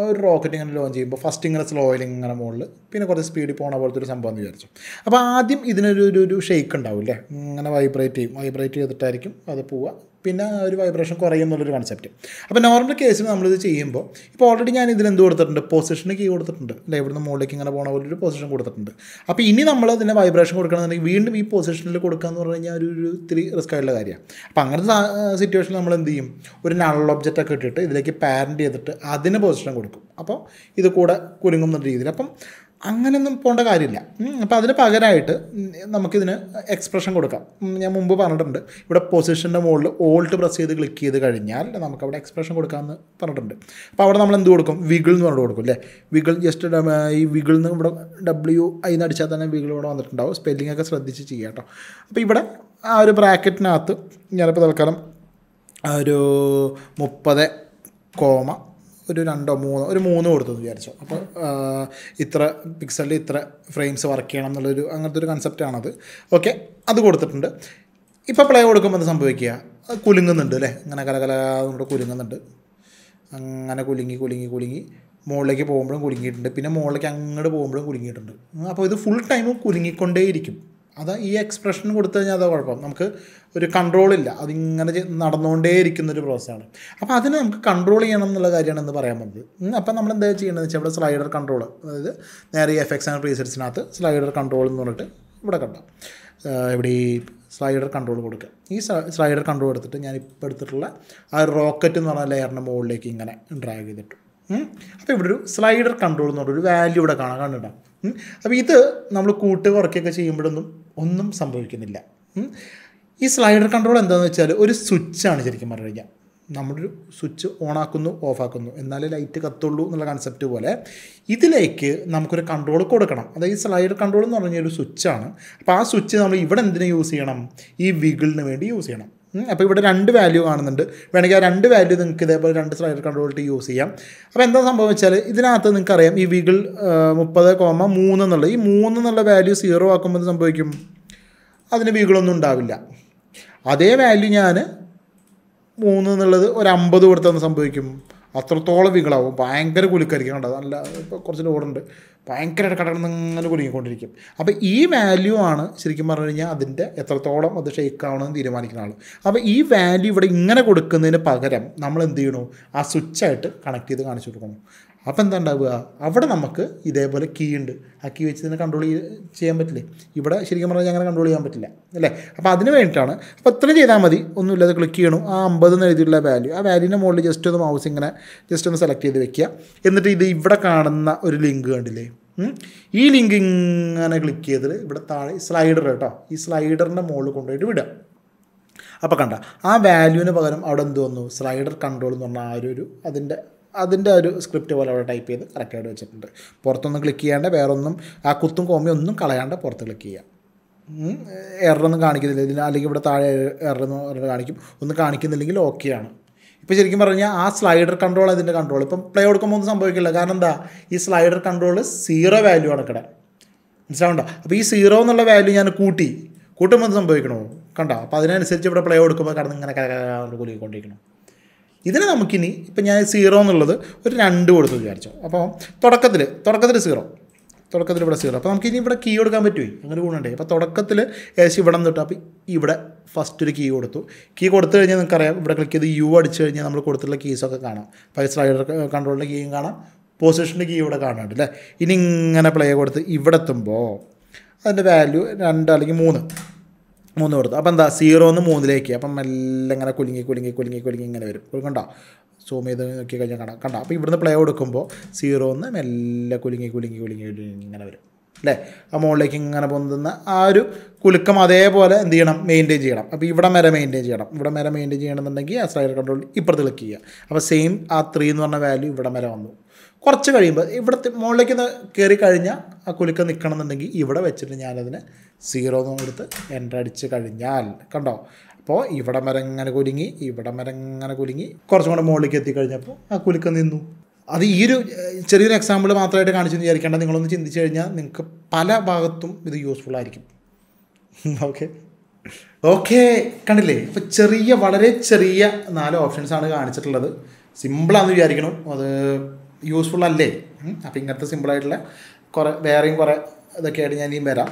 ഒരു റോക്കറ്റ് ഇങ്ങനെ ലോഞ്ച് ചെയ്യുമ്പോൾ ഫസ്റ്റ് ഇങ്ങനെ സ്ലോയിൽ ഇങ്ങനെ മുകളിൽ പിന്നെ കുറച്ച് സ്പീഡിൽ പോണ പോലത്തെ ഒരു സംഭവം എന്ന് വിചാരിച്ചു. അപ്പോൾ ആദ്യം ഇതിനൊരു ഒരു ഒരു ഷെയ്ക്ക് ഉണ്ടാവില്ലേ ഇങ്ങനെ വൈബ്രേറ്റ് ചെയ്യും. വൈബ്രേറ്റ് ചെയ്തിട്ടായിരിക്കും അത് പോവുക. പിന്നെ ആ ഒരു വൈബ്രേഷൻ കുറയും എന്നുള്ളൊരു കൺസെപ്റ്റ് അപ്പോൾ നോർമൽ കേസിൽ നമ്മളിത് ചെയ്യുമ്പോൾ ഇപ്പോൾ ഓൾറെഡി ഞാൻ ഇതിൽ എന്ത് കൊടുത്തിട്ടുണ്ട്? പൊസിഷന് കീ കൊടുത്തിട്ടുണ്ട്. അല്ലെ? ഇവിടുന്ന് മുകളിലേക്ക് ഇങ്ങനെ പോണ പോലെ ഒരു പൊസിഷൻ കൊടുത്തിട്ടുണ്ട്. അപ്പോൾ ഇനി നമ്മൾ അതിനെ വൈബ്രേഷൻ കൊടുക്കണമെന്നുണ്ടെങ്കിൽ വീണ്ടും ഈ പൊസിഷനിൽ കൊടുക്കുക എന്ന് പറഞ്ഞു കഴിഞ്ഞാൽ ഒരു ഇത്തിരി റിസ്ക് ആയിട്ടുള്ള കാര്യമാണ് അപ്പോൾ അങ്ങനത്തെ സിറ്റുവേഷനിൽ നമ്മൾ എന്ത് ചെയ്യും? ഒരു നൾ ഒബ്ജക്റ്റ് ഒക്കെ ഇട്ടിട്ട് ഇതിലേക്ക് പാരന്റ് ചെയ്തിട്ട് അതിന് പൊസിഷൻ കൊടുക്കും. അപ്പോൾ ഇത് കൂടെ കുരുങ്ങുന്ന രീതിയിൽ. അപ്പം അങ്ങനെയൊന്നും പോകേണ്ട കാര്യമില്ല. അപ്പോൾ അതിന് പകരമായിട്ട് നമുക്കിതിന് എക്സ്പ്രഷൻ കൊടുക്കാം. ഞാൻ മുമ്പ് പറഞ്ഞിട്ടുണ്ട്. ഇവിടെ പൊസിഷന്റെ മുകളിൽ ഓൾട്ട് പ്രസ് ചെയ്ത് ക്ലിക്ക് ചെയ്ത് കഴിഞ്ഞാൽ നമുക്ക് അവിടെ എക്സ്പ്രഷൻ കൊടുക്കാമെന്ന് പറഞ്ഞിട്ടുണ്ട്. അപ്പോൾ അവിടെ നമ്മൾ എന്ത് കൊടുക്കും? വിഗിൾ എന്ന് പറഞ്ഞു കൊടുക്കും അല്ലേ? വിഗിൾ ജസ്റ്റ് ഈ വിഗിൾ എന്ന് ഇവിടെ ഡബ്ല്യു ഐ എന്ന് അടിച്ചാൽ തന്നെ വിഗിൾ ഇവിടെ വന്നിട്ടുണ്ടാവും. സ്പെല്ലിംഗ് ഒക്കെ ശ്രദ്ധിച്ച് ചെയ്യാം കേട്ടോ. അപ്പോൾ ഇവിടെ ആ ഒരു ബ്രാക്കറ്റിനകത്ത് ഞാനിപ്പോൾ തൽക്കാലം ഒരു മുപ്പത് കോമ ഒരു രണ്ടോ മൂന്നോ ഒരു മൂന്ന് കൊടുത്തു എന്ന് വിചാരിച്ചു. അപ്പോൾ ഇത്ര പിക്സലിൽ ഇത്ര ഫ്രെയിംസ് വർക്ക് ചെയ്യണം എന്നുള്ളൊരു അങ്ങനത്തെ ഒരു കൺസെപ്റ്റാണത് ഓക്കെ അത് കൊടുത്തിട്ടുണ്ട്. ഇപ്പോൾ പ്ലേ കൊടുക്കുമ്പോൾ എന്ത് സംഭവിക്കുക? കുലുങ്ങുന്നുണ്ട് അല്ലേ? അങ്ങനെ കല കല കൊണ്ട് കുലുങ്ങുന്നുണ്ട്. അങ്ങനെ കുലുങ്ങി കുലുങ്ങി കുലുങ്ങി മുകളിലേക്ക് പോകുമ്പോഴും കുലുങ്ങിയിട്ടുണ്ട്. പിന്നെ മുകളിലേക്ക് അങ്ങോട്ട് പോകുമ്പോഴും കുലുങ്ങിയിട്ടുണ്ട്. അപ്പോൾ ഇത് ഫുൾ ടൈമും കുലുങ്ങിക്കൊണ്ടേയിരിക്കും. അത് ഈ എക്സ്പ്രഷൻ കൊടുത്തു കഴിഞ്ഞാൽ അതാ കുഴപ്പം. നമുക്ക് ഒരു കൺട്രോളില്ല അതിങ്ങനെ നടന്നുകൊണ്ടേ ഇരിക്കുന്ന ഒരു പ്രോസസ്സാണ് അപ്പോൾ അതിനെ നമുക്ക് കൺട്രോൾ ചെയ്യണം എന്നുള്ള കാര്യമാണ് എന്ന് പറയാൻ പോകുന്നത്. അപ്പോൾ നമ്മൾ എന്താ ചെയ്യേണ്ടതെന്ന് വെച്ചാൽ ഇവിടെ സ്ലൈഡർ കൺട്രോൾ അതായത് നേരെ ഈ എഫക്സ് ആൻഡ് പ്രീസെറ്റ്സിനകത്ത് സ്ലൈഡർ കൺട്രോൾ എന്ന് പറഞ്ഞിട്ട് ഇവിടെ കണ്ടോ ഇവിടെ ഈ സ്ലൈഡർ കൺട്രോൾ കൊടുക്കുക ഈ സ്ലൈഡർ കൺട്രോൾ എടുത്തിട്ട് ഞാൻ ഇപ്പോൾ എടുത്തിട്ടുള്ള ആ റോക്കറ്റ് എന്ന് പറഞ്ഞ ലെയറിന്റെ മുകളിലേക്ക് ഇങ്ങനെ ഡ്രാഗ് ചെയ്തിട്ട്. അപ്പോൾ ഇവിടെ ഒരു സ്ലൈഡർ കൺട്രോൾ എന്ന് പറഞ്ഞൊരു വാല്യൂ ഇവിടെ കാണാൻ കണ്ടിട്ടാണ് അപ്പോൾ ഇത് നമ്മൾ കൂട്ട് കുറയ്ക്കുകയൊക്കെ ചെയ്യുമ്പോഴൊന്നും ഒന്നും സംഭവിക്കുന്നില്ല. ഈ സ്ലൈഡർ കൺട്രോൾ എന്താണെന്ന് വെച്ചാൽ ഒരു സ്വിച്ചാണ് ശരിക്കും പറഞ്ഞു കഴിഞ്ഞാൽ നമ്മളൊരു സ്വിച്ച് ഓണാക്കുന്നു ഓഫാക്കുന്നു. എന്നാലേ ലൈറ്റ് കത്തുള്ളൂ എന്നുള്ള കൺസെപ്റ്റ് പോലെ ഇതിലേക്ക് നമുക്കൊരു കൺട്രോൾ കൊടുക്കണം. അതായത് സ്ലൈഡർ കൺട്രോൾ എന്ന് പറഞ്ഞ ഒരു സ്വിച്ചാണ്. അപ്പോൾ ആ സ്വിച്ച് നമ്മൾ ഇവിടെ എന്തിനു യൂസ് ചെയ്യണം? ഈ വിഗിളിന് വേണ്ടി യൂസ് ചെയ്യണം. അപ്പോൾ ഇവിടെ രണ്ട് വാല്യൂ കാണുന്നുണ്ട്. വേണമെങ്കിൽ ആ രണ്ട് വാല്യൂ നിങ്ങൾക്ക് ഇതേപോലെ രണ്ട് സ്ലൈഡർ കൺട്രോളിട്ട് യൂസ് ചെയ്യാം. അപ്പോൾ എന്താ സംഭവം വെച്ചാൽ ഇതിനകത്ത് നിങ്ങൾക്കറിയാം ഈ വിഗിൾ മുപ്പത് കോമ മൂന്ന് എന്നുള്ളത് ഈ മൂന്ന് എന്നുള്ള വാല്യൂ സീറോ ആക്കുമ്പോൾ സംഭവിക്കും? അതിന് വിഗിളൊന്നും ഉണ്ടാവില്ല. അതേ വാല്യൂ ഞാൻ മൂന്ന് എന്നുള്ളത് ഒരു അമ്പത് കൊടുത്തെന്ന് സംഭവിക്കും? അത്രത്തോളം വികളാവും ഭയങ്കര കുലുക്കായിരിക്കും കണ്ടോ? നല്ല കുറച്ച് ലോഡുണ്ട് ഭയങ്കരമായിട്ട് കടകളിൽ ഇങ്ങനെ കുലുങ്ങിക്കൊണ്ടിരിക്കും. അപ്പോൾ ഈ വാല്യൂ ആണ് ശരിക്കും പറഞ്ഞു കഴിഞ്ഞാൽ അതിന്റെ എത്രത്തോളം അത് ഷെയ്ക്ക് ആവണമെന്ന് തീരുമാനിക്കുന്ന ആൾ അപ്പോൾ ഈ വാല്യൂ ഇവിടെ ഇങ്ങനെ കൊടുക്കുന്നതിന് പകരം നമ്മൾ എന്ത് ചെയ്യണു? ആ സ്വിച്ചായിട്ട് കണക്ട് ചെയ്ത് കാണിച്ചു കൊടുക്കണം. അപ്പോൾ എന്താ ഉണ്ടാവുക? അവിടെ നമുക്ക് ഇതേപോലെ കീ ഉണ്ട്. ആ കീ വെച്ച് ഇതിനെ കൺട്രോൾ ചെയ്യാൻ പറ്റില്ലേ? ഇവിടെ ശരിക്കും പറഞ്ഞാൽ അങ്ങനെ കൺട്രോൾ ചെയ്യാൻ പറ്റില്ല അല്ലേ? അപ്പോൾ അതിന് വേണ്ടിയിട്ടാണ്. അപ്പോൾ ഇത്രയും ചെയ്താൽ മതി. ഒന്നുമില്ലാതെ ക്ലിക്ക് ചെയ്യണം. ആ അമ്പത് എന്ന് എഴുതിയിട്ടുള്ള വാല്യൂ ആ വാല്യൂവിന്റെ മുകളിൽ ജസ്റ്റ് ഒന്ന് മൗസ് ഇങ്ങനെ ജസ്റ്റ് ഒന്ന് സെലക്ട് ചെയ്ത് വെക്കുക. എന്നിട്ട് ഇത് ഇവിടെ കാണുന്ന ഒരു ലിങ്ക് കണ്ടില്ലേ? ഈ ലിങ്ക് ഇങ്ങനെ ക്ലിക്ക് ചെയ്തിട്ട് ഇവിടെ താഴെ സ്ലൈഡർ കേട്ടോ. ഈ സ്ലൈഡറിന്റെ മുകളിൽ കൊണ്ടുപോയിട്ട് വിടുക. അപ്പോൾ കണ്ട ആ വാല്യൂവിന് പകരം അവിടെ എന്ത് വന്നു? സ്ലൈഡർ കൺട്രോൾ എന്ന് പറഞ്ഞാൽ ആ ഒരു അതിന്റെ അതിന്റെ ഒരു സ്ക്രിപ്റ്റ് പോലെ അവിടെ ടൈപ്പ് ചെയ്ത് കറക്റ്റായിട്ട് വെച്ചിട്ടുണ്ട്. പുറത്തൊന്നും ക്ലിക്ക് ചെയ്യാണ്ട് വേറൊന്നും ആ കുത്തും കോമയും ഒന്നും കളയാണ്ട് പുറത്ത് ക്ലിക്ക് ചെയ്യാം. എററൊന്നും കാണിക്കുന്നില്ല. ഇതിന് അല്ലെങ്കിൽ ഇവിടെ താഴെ എററെന്ന് കാണിക്കും. ഒന്നും കാണിക്കുന്നില്ലെങ്കിൽ ഓക്കെയാണ് ഇപ്പോൾ ശരിക്കും പറഞ്ഞാൽ ആ സ്ലൈഡർ കൺട്രോൾ അതിന്റെ കൺട്രോൾ ഇപ്പം പ്ലേ കൊടുക്കുമ്പോൾ ഒന്നും സംഭവിക്കില്ല. കാരണം എന്താ? ഈ സ്ലൈഡർ കൺട്രോൾ സീറോ വാല്യൂ ആണ് മനസ്സിലാവണ്ട അപ്പോൾ ഈ സീറോ എന്നുള്ള വാല്യൂ ഞാൻ കൂട്ടി. കൂട്ടുമ്പോൾ എന്ത് സംഭവിക്കണോ? കണ്ടോ? അപ്പോൾ അതിനനുസരിച്ച് ഇവിടെ പ്ലേ കൊടുക്കുമ്പോൾ കടന്ന് ഇങ്ങനെ ഇതിനെ ഇതിന് നമുക്കിനി ഇപ്പം ഞാൻ സീറോ എന്നുള്ളത് ഒരു രണ്ട് കൊടുത്ത് വിചാരിച്ചു. അപ്പോൾ തുടക്കത്തിൽ തുടക്കത്തിൽ സീറോ തുടക്കത്തിൽ ഇവിടെ സീറോ. അപ്പോൾ നമുക്ക് ഇനി ഇവിടെ കീ കൊടുക്കാൻ പറ്റുമോ അങ്ങനെ ഗുണമുണ്ടേ. അപ്പോൾ തുടക്കത്തിൽ ഏകദേശം ഇവിടെ നിന്നിട്ട് അപ്പോൾ ഇവിടെ ഫസ്റ്റ് ഒരു കീ കൊടുത്തു. കീ കൊടുത്തു കഴിഞ്ഞാൽ നിങ്ങൾക്കറിയാം ഇവിടെ ക്ലിക്ക് ചെയ്ത് യു അടിച്ച് കഴിഞ്ഞാൽ നമ്മൾ കൊടുത്തിട്ടുള്ള കീസൊക്കെ കാണാം. അപ്പോൾ സ്ലൈഡർ കൺട്രോളിന്റെ കീയും കാണാം. പൊസിഷന്റെ കീ ഇവിടെ കാണാണ്ട് അല്ലേ ഇനി ഇങ്ങനെ പ്ലേ കൊടുത്ത് ഇവിടെ എത്തുമ്പോൾ അതിന്റെ വാല്യൂ രണ്ട് അല്ലെങ്കിൽ മൂന്ന്. മൂന്ന് കൊടുത്തു. അപ്പോൾ എന്താ? സീറോ ഒന്ന് മൂന്നിലേക്ക്. അപ്പം മെല്ലെ ഇങ്ങനെ കുലുങ്ങി കുലുങ്ങി കുലുങ്ങി കുലുങ്ങി ഇങ്ങനെ വരും. കണ്ടോ? സൂം ചെയ്ത് നോക്കി കഴിഞ്ഞാൽ കാണാം. കണ്ടോ? അപ്പോൾ ഇവിടുന്ന് പ്ലേ കൊടുക്കുമ്പോൾ സീറോ ഒന്ന് മെല്ലെ കുലുങ്ങി കുലുങ്ങി കുലുങ്ങി കുലുങ്ങി ഇങ്ങനെ വരും. അല്ലേ? ആ മുകളിലേക്ക് ഇങ്ങനെ പൊന്തുന്ന ആ ഒരു കുലുക്കം അതേപോലെ എന്ത് ചെയ്യണം? മെയിന്റെയിൻ ചെയ്യണം. അപ്പോൾ ഇവിടെ വരെ മെയിന്റെയിൻ ചെയ്യണം. ഇവിടെ വരെ മെയിന്റെയിൻ ചെയ്യണമെന്നുണ്ടെങ്കിൽ ആ സ്ലൈഡർ കൺട്രോൾ ഇപ്പുറത്ത് ക്ലിക്ക് ചെയ്യുക. അപ്പോൾ സെയിം ആ ത്രീ എന്ന് പറഞ്ഞ വാല്യൂ ഇവിടെ വരെ വന്നു. കുറച്ച് കഴിയുമ്പോൾ ഇവിടുത്തെ മുകളിലേക്ക് കയറി കഴിഞ്ഞാൽ ആ കുലുക്കം നിൽക്കണം എന്നുണ്ടെങ്കിൽ ഇവിടെ വെച്ചിട്ട് ഞാനതിന് സീറോ എന്ന് കൊടുത്ത് എന്റർ അടിച്ച് കഴിഞ്ഞാൽ. കണ്ടോ? അപ്പോൾ ഇവിടെ മരം ഇങ്ങനെ കുലുങ്ങി ഇവിടെ മരം ഇങ്ങനെ കുലുങ്ങി. കുറച്ചും കൂടെ മുകളിലേക്ക് എത്തിക്കഴിഞ്ഞപ്പോൾ ആ കുലുക്കം നിന്നു. അത് ഈ ഒരു ചെറിയൊരു എക്സാമ്പിൾ മാത്രമായിട്ട് കാണിച്ചു വിചാരിക്കേണ്ട. നിങ്ങളൊന്ന് ചിന്തിച്ചു കഴിഞ്ഞാൽ നിങ്ങൾക്ക് പല ഭാഗത്തും ഇത് യൂസ്ഫുൾ ആയിരിക്കും. ഓക്കെ ഓക്കെ കണ്ടില്ലേ? അപ്പോൾ ചെറിയ വളരെ ചെറിയ നാല് ഓപ്ഷൻസ് ആണ് കാണിച്ചിട്ടുള്ളത്. സിമ്പിളാണെന്ന് വിചാരിക്കണം. അത് യൂസ്ഫുൾ അല്ലേ? അപ്പോൾ ഇങ്ങനത്തെ സിമ്പിളായിട്ടുള്ള കുറേ വേറെയും കുറേ ഇതൊക്കെ ആയിട്ട് ഞാൻ ഇനിയും വരാം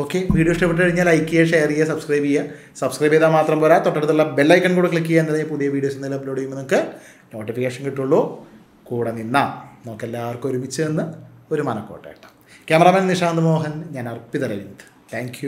ഓക്കെ വീഡിയോ ഇഷ്ടപ്പെട്ട് കഴിഞ്ഞാൽ ലൈക്ക് ചെയ്യുക ഷെയർ ചെയ്യുക സബ്സ്ക്രൈബ് ചെയ്യുക. സബ്സ്ക്രൈബ് ചെയ്താൽ മാത്രം പോരാ. തൊട്ടടുത്തുള്ള ബെല്ലൈക്കൺ കൂടെ ക്ലിക്ക് ചെയ്യാൻ തന്നെ പുതിയ വീഡിയോസ് എന്തെങ്കിലും അപ്ലോഡ് ചെയ്യുമ്പോൾ നിങ്ങൾക്ക് നോട്ടിഫിക്കേഷൻ കിട്ടുള്ളൂ. കൂടെ നിന്നാം. നമുക്ക് എല്ലാവർക്കും ഒരുമിച്ച് നിന്ന് ഒരു മനക്കോട്ടെ കേട്ടോ. ക്യാമറാമാൻ നിഷാന്ത് മോഹൻ ഞാൻ അർപ്പിത രവിന്ദ്. താങ്ക്